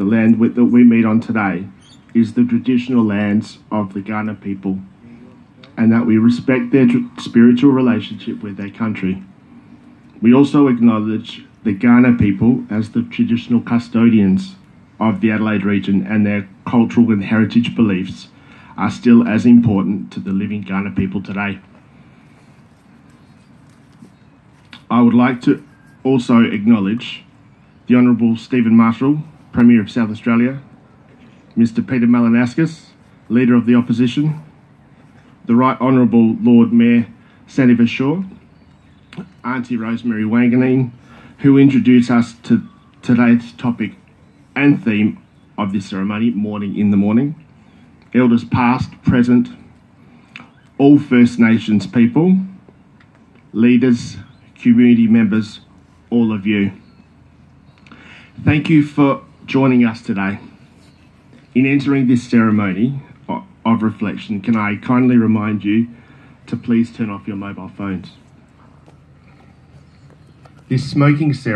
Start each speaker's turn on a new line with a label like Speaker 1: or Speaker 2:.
Speaker 1: The land that we meet on today is the traditional lands of the Kaurna people, and that we respect their spiritual relationship with their country. We also acknowledge the Kaurna people as the traditional custodians of the Adelaide region, and their cultural and heritage beliefs are still as important to the living Kaurna people today. I would like to also acknowledge the Honourable Stephen Marshall, Premier of South Australia, Mr. Peter Malinauskas, Leader of the Opposition, the Right Honourable Lord Mayor Sandy Shaw, Auntie Rosemary Wanganeen, who introduced us to today's topic and theme of this ceremony, Mourning in the Morning, elders past, present, all First Nations people, leaders, community members, all of you. Thank you for joining us today. In entering this ceremony of reflection, can I kindly remind you to please turn off your mobile phones? This smoking ceremony